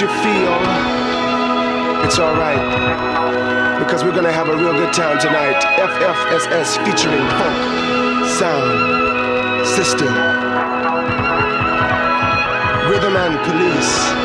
you feel, it's alright. Because we're gonna have a real good time tonight. FFSS featuring funk, sound, system, rhythm and police.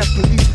That police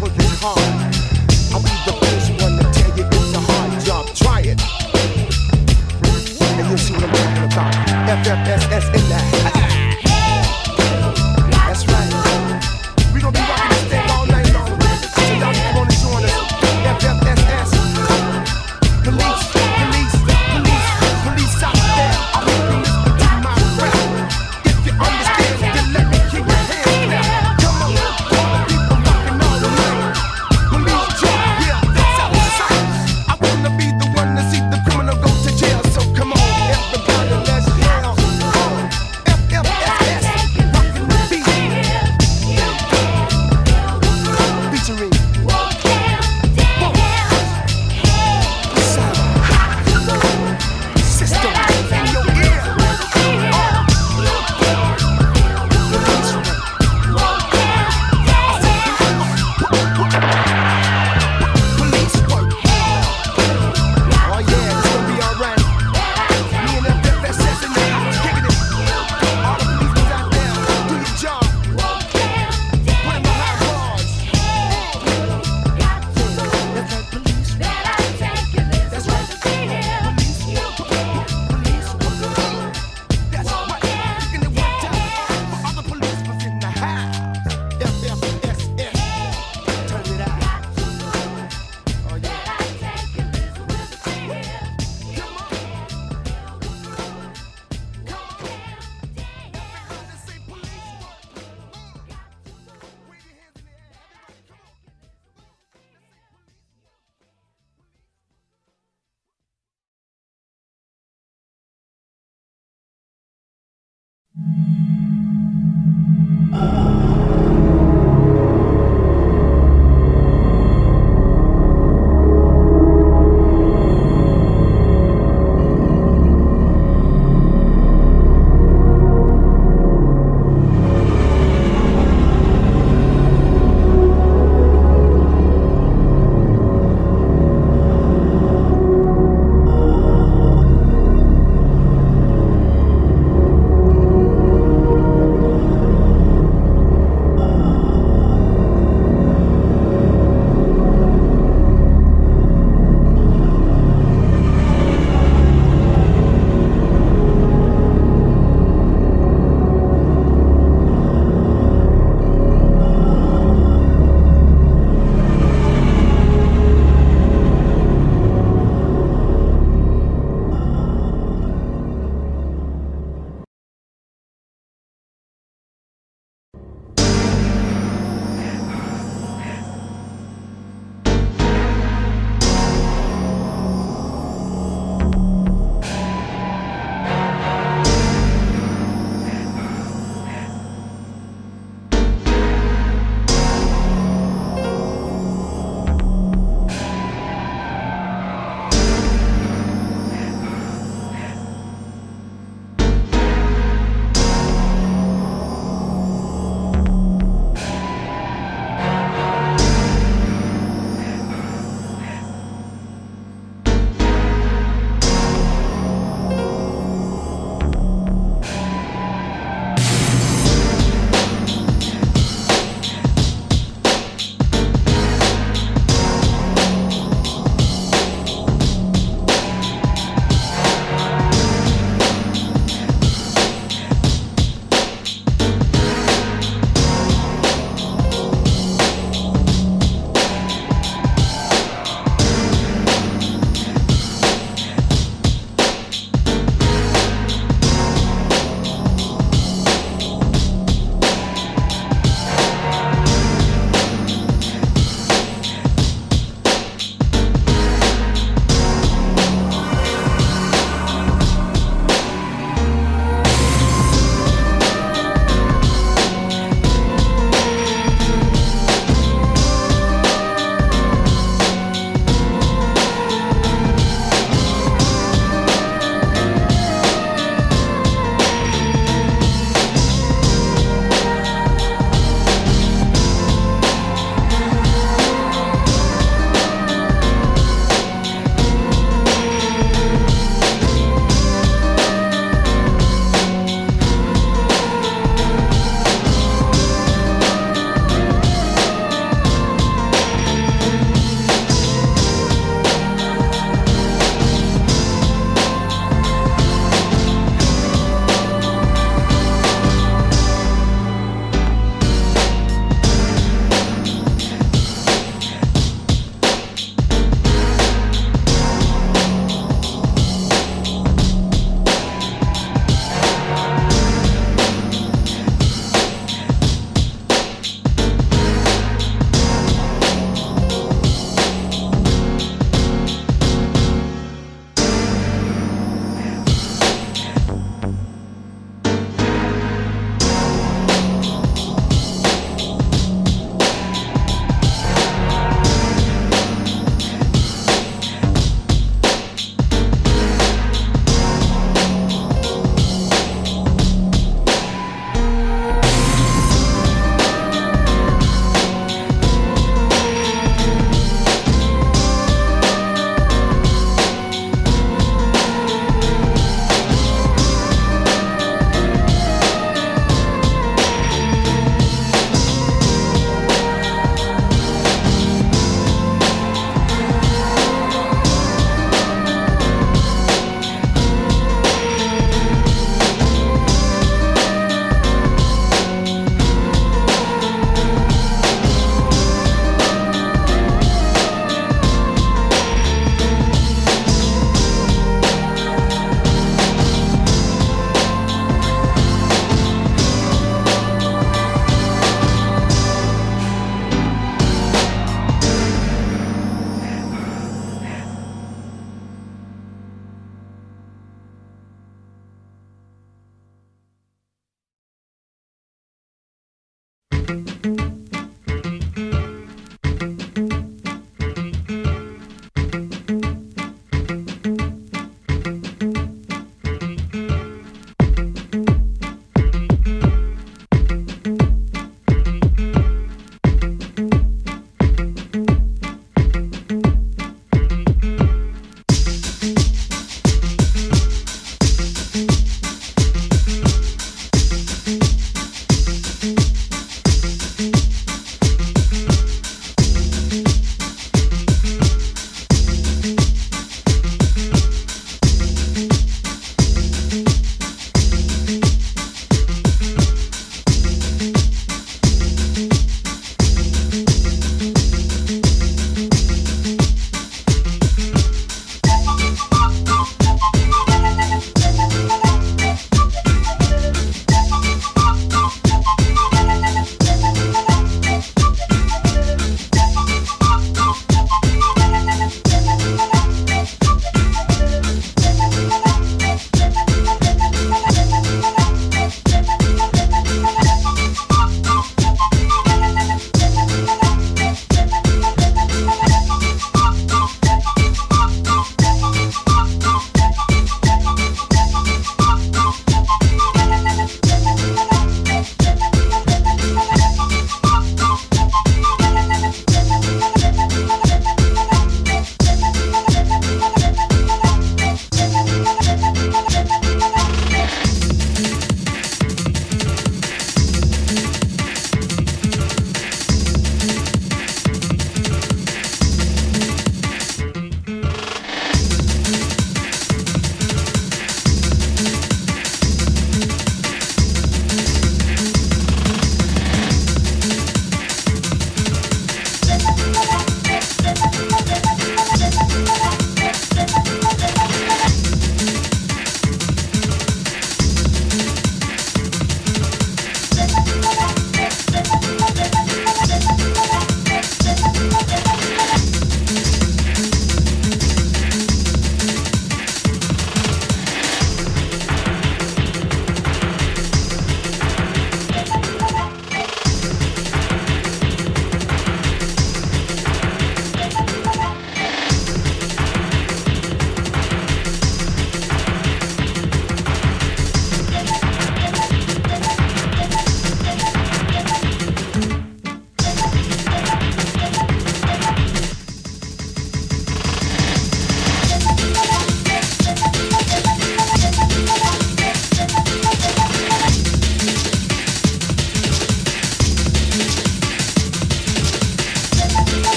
Uh.